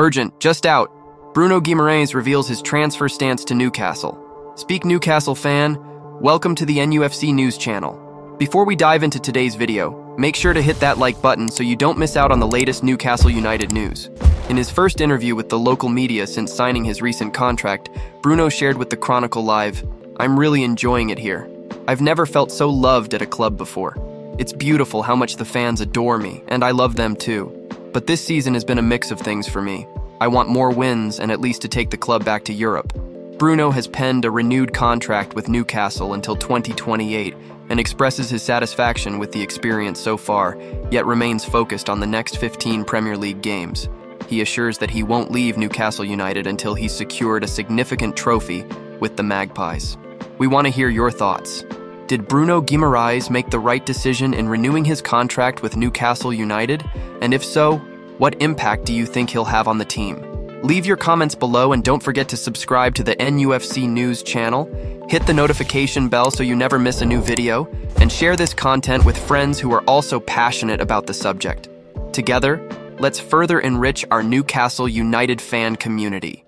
Urgent, just out. Bruno Guimaraes reveals his transfer stance to Newcastle. Speak Newcastle fan, welcome to the NUFC News channel. Before we dive into today's video, make sure to hit that like button so you don't miss out on the latest Newcastle United news. In his first interview with the local media since signing his recent contract, Bruno shared with the Chronicle Live, I'm really enjoying it here. I've never felt so loved at a club before. It's beautiful how much the fans adore me, and I love them too. But this season has been a mix of things for me. I want more wins and at least to take the club back to Europe. Bruno has penned a renewed contract with Newcastle until 2028 and expresses his satisfaction with the experience so far, yet remains focused on the next 15 Premier League games. He assures that he won't leave Newcastle United until he's secured a significant trophy with the Magpies. We want to hear your thoughts. Did Bruno Guimaraes make the right decision in renewing his contract with Newcastle United? And if so, what impact do you think he'll have on the team? Leave your comments below and don't forget to subscribe to the NUFC News channel, hit the notification bell so you never miss a new video, and share this content with friends who are also passionate about the subject. Together, let's further enrich our Newcastle United fan community.